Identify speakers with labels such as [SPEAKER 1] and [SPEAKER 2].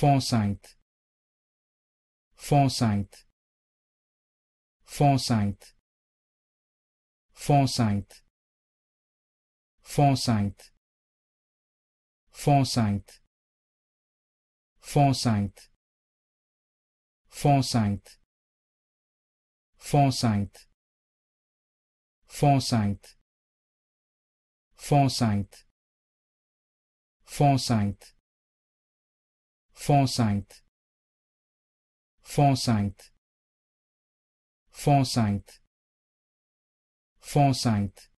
[SPEAKER 1] fonceinte fonceinte fonceinte fonceinte fonceinte fonceinte fonceinte fonceinte fonceinte fonceinte Fonsaint Fonsaint Fonsaint Fonsaint